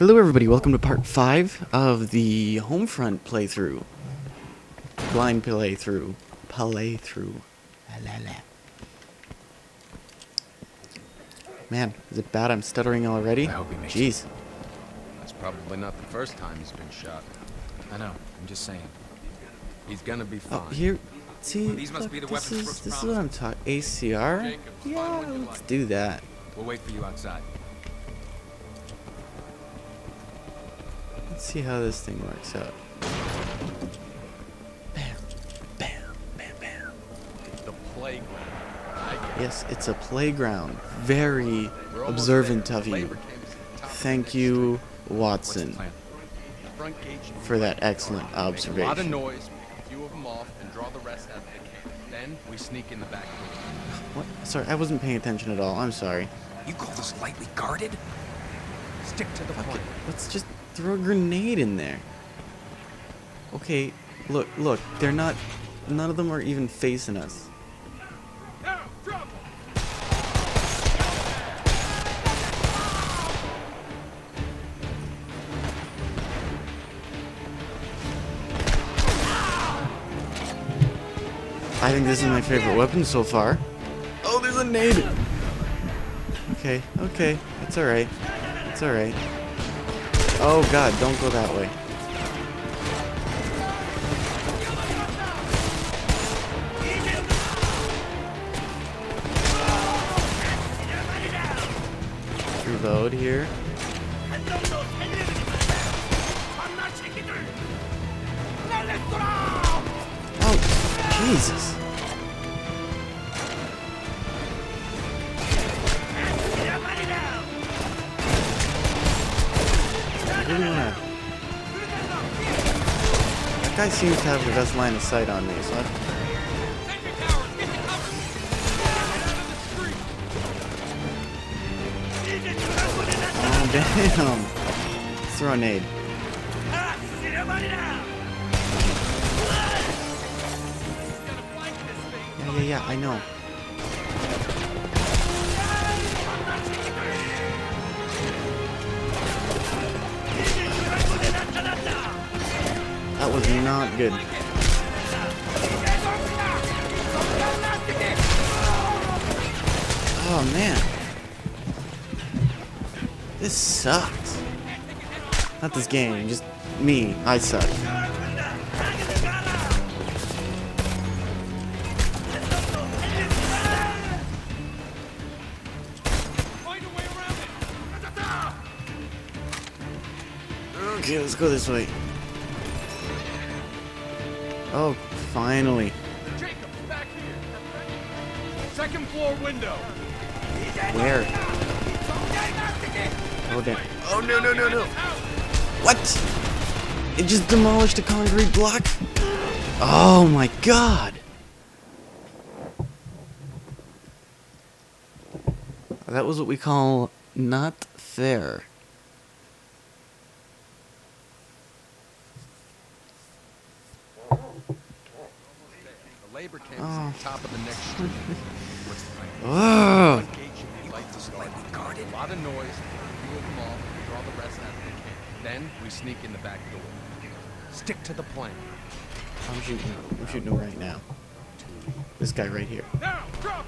Hello everybody, welcome to part 5 of the Homefront playthrough. Blind playthrough. Playthrough. La la la. Man, is it bad I'm stuttering already? I hope he makes Jeez. That's probably not the first time he's been shot. I know. I'm just saying. He's gonna be oh, fine. Oh, here, see, These must look, be the this is, this is what I'm talking, ACR? Jacob, Yeah, let's do that. We'll wait for you outside. Let's see how this thing works out. Bam, bam, bam, bam. The playground. I get it. Yes, it's a playground. Very observant of you. Labor camp is at the top of the Thank you, Watson, plan? street. Front gate should be for that excellent Make a lot of observation. noise, a few of them off, and draw the rest out of the camp. Then we sneak in the back door. What? Sorry, I wasn't paying attention at all. I'm sorry. You call this lightly guarded? Stick to the Fuck it. plan. Let's just throw a grenade in there. Okay, look, look. They're not. None of them are even facing us. I think this is my favorite weapon so far. Oh, there's a nade. Okay, okay. It's alright. It's alright. Oh god, don't go that way. Reload here. Oh, Jesus. Guy seems to have the best line of sight on me, so I... Oh, damn. Throw a nade. Yeah, yeah, yeah, I know. Was not good. Oh man. This sucks. Not this game, just me. I suck. Okay, let's go this way. Oh, finally. Jacob, back here! Second floor window! Where? Oh, damn. Oh, no, no, no, no. What? It just demolished a concrete block? Oh, my God. That was what we call not fair. Labor camp Oh. is top of the next street. What's the plan? Oh, gate should be light to start. A lot of noise, pick a them off, and draw the rest out of the camp. Then we sneak in the back door. Stick to the plan. I'm shooting. I'm shooting him right now. This guy right here. Now, drop!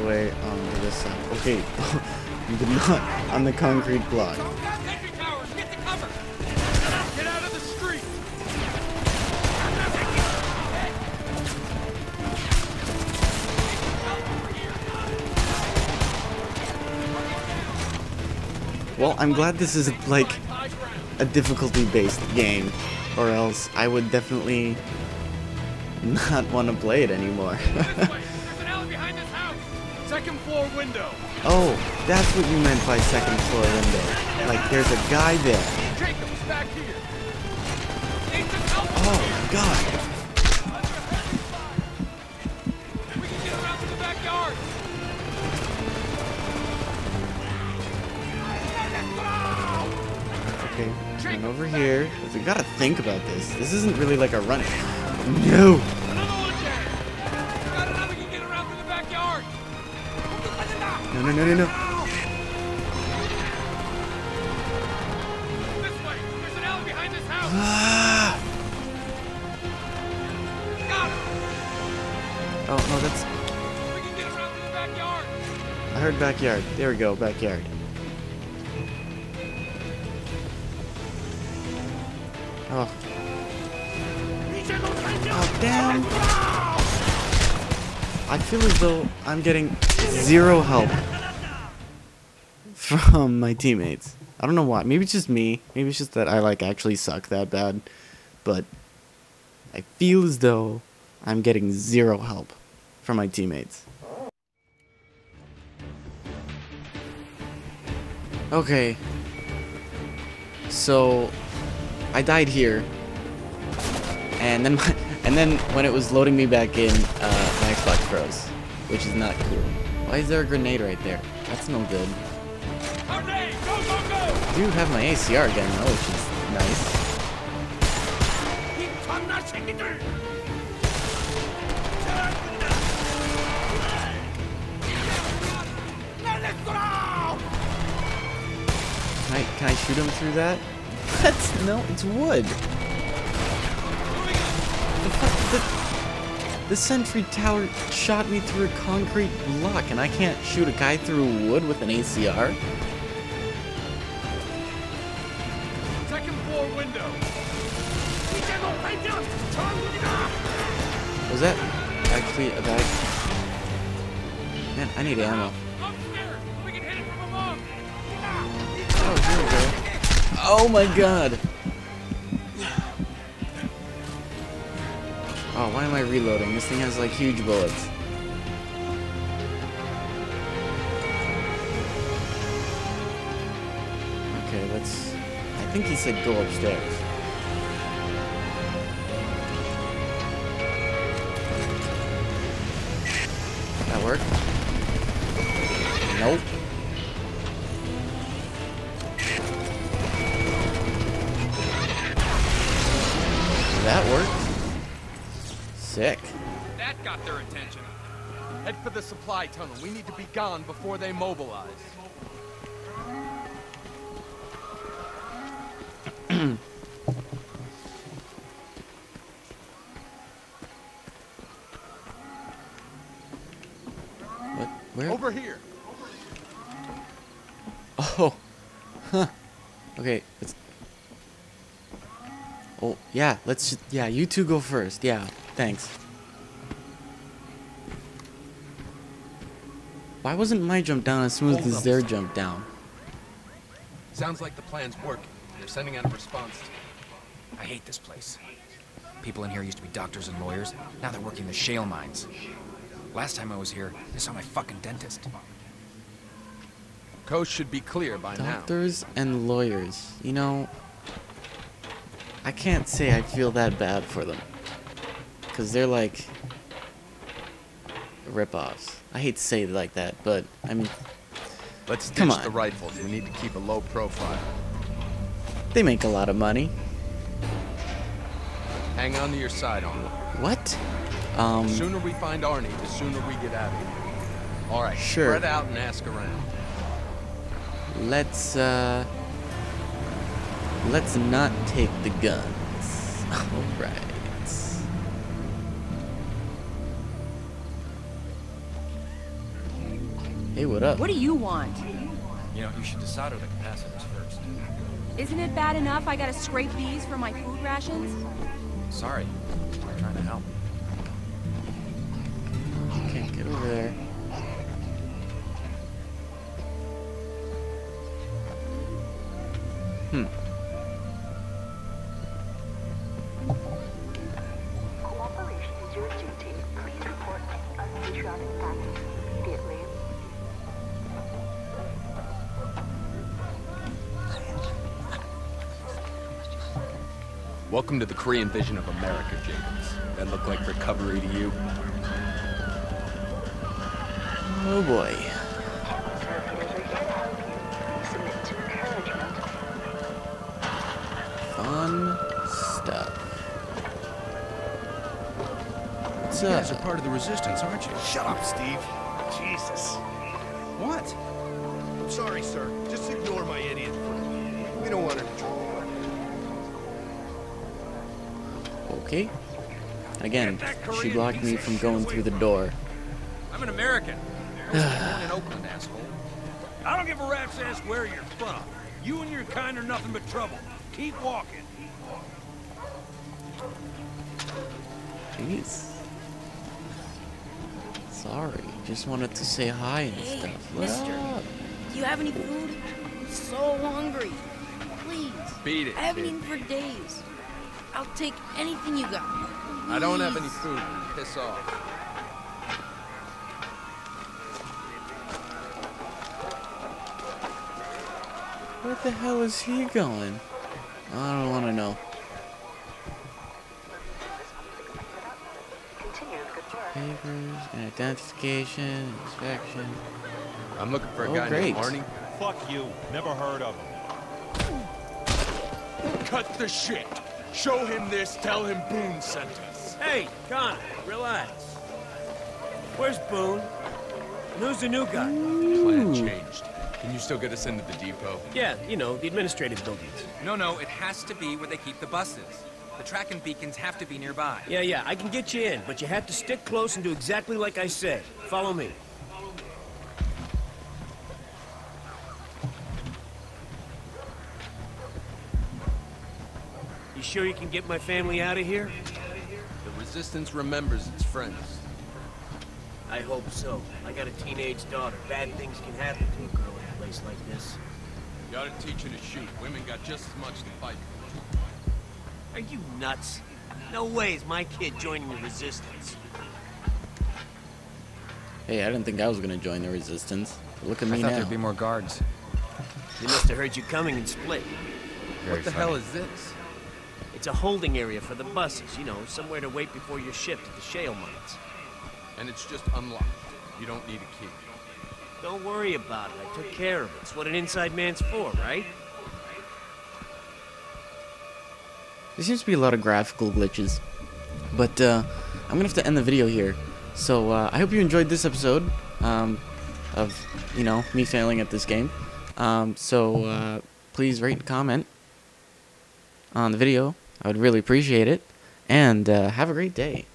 The way on to this side. Okay, you did not on the concrete block. Sentry towers, get to cover! Get out of the street! Well, I'm glad this is like a difficulty-based game, or else I would definitely not want to play it anymore. floor window! oh, that's what you meant by second floor window. Like, there's a guy there. Jacobs back here! Need some help! Oh, God. We can get around to the backyard! Okay, Run over here. We gotta think about this. This isn't really like a run. No! No, no, no. This way! There's an alley behind this house! Ah! Got! Oh, no, that's... We can get around the backyard! I heard backyard. There we go, backyard. Oh. Oh, damn. I feel as though I'm getting zero help from my teammates. I don't know why. Maybe it's just me. Maybe it's just that I like actually suck that bad. But I feel as though I'm getting zero help from my teammates. Okay. So I died here. And then my, and then when it was loading me back in, uh, my Xbox froze, which is not cool. Why is there a grenade right there? That's no good. I do have my ACR again though, which is nice. Can I, can I shoot him through that? That's... no, it's wood! The fuck? The, the sentry tower shot me through a concrete block, and I can't shoot a guy through wood with an ACR? Second floor window! Was that actually a bag? Man, I need ammo. Upstairs! We can hit it from above! Oh, here we go. Oh my god! Oh, why am I reloading? This thing has like huge bullets. Okay, let's... I think he said go upstairs. Head for the supply tunnel. We need to be gone before they mobilize. What? Where? Over here. Oh. Huh. Okay. Let's. Oh yeah. Let's. Yeah. You two go first. Yeah. Thanks. Why wasn't my jump down as smooth Hold as their jump down? Sounds like the plan's working. They're sending out a response. I hate this place. People in here used to be doctors and lawyers. Now they're working the shale mines. Last time I was here, I saw my fucking dentist. Coast should be clear by now. Doctors and lawyers. You know. I can't say I feel that bad for them. Cause they're like. Rip-offs. I hate to say it like that, but I mean, Let's ditch Come on. the rifles. We need to keep a low profile. they make a lot of money. Hang on to your side, sidearm. What? Um. The sooner we find Arnie, the sooner we get out of here. All right, Sure. spread out and ask around. Let's uh let's not take the guns. Alright. Hey, what up? What do you want? You know, you should desolder the capacitors first. Isn't it bad enough I gotta scrape these for my food rations? Sorry. I'm trying to help. Can't get over there. Hmm. Cooperation is your duty. Please report unpatriotic acts Welcome to the Korean vision of America, Jacobs. That look like recovery to you? Oh boy. Officers are here to help you. Please submit to encouragement. stuff. What's You guys up? are part of the resistance, aren't you? Shut up, Steve. Jesus. What? I'm sorry, sir. Just ignore my idiot friend. We don't want any trouble. Okay. Again, she blocked me from going through the door. I'm an American. I was born in Oakland, asshole. I don't give a rat's ass where you're from. You and your kind are nothing but trouble. Keep walking. Jeez. Sorry, just wanted to say hi and Hey, stuff. What mister. up? Do you have any food? I'm so hungry. Please. Beat it, I haven't eaten for days. I'll take anything you got. I don't have any food. Piss off. Where the hell is he going? I don't want to know. Continue. Good. Papers, identification, inspection. I'm looking for a Oh, guy great. named Arnie. Fuck you. Never heard of him. Cut the shit. Show him this. Tell him Boone sent us. Hey, Connor, relax. Where's Boone? And who's the new guy? Plan changed. Can you still get us into the depot? Yeah, you know, the administrative buildings. No, no, it has to be where they keep the buses. The tracking beacons have to be nearby. Yeah, yeah, I can get you in, but you have to stick close and do exactly like I said. Follow me. You sure you can get my family out of here? The Resistance remembers its friends. I hope so. I got a teenage daughter. Bad things can happen to a girl in a place like this. You gotta teach her to shoot. Women got just as much to fight for. Are you nuts? No way is my kid joining the resistance. Hey, I didn't think I was gonna join the resistance. Look at me I thought now. there'd be more guards. They must have heard you coming and split. Very what the funny. hell is this? It's a holding area for the buses, you know, somewhere to wait before you're shipped at the shale mines. And it's just unlocked. You don't need a key. Don't worry about it. I took care of it. It's what an inside man's for, right? There seems to be a lot of graphical glitches. But uh, I'm gonna have to end the video here. So uh, I hope you enjoyed this episode um, of, you know, me failing at this game. Um, so uh, please rate and comment on the video. I would really appreciate it. And uh, have a great day.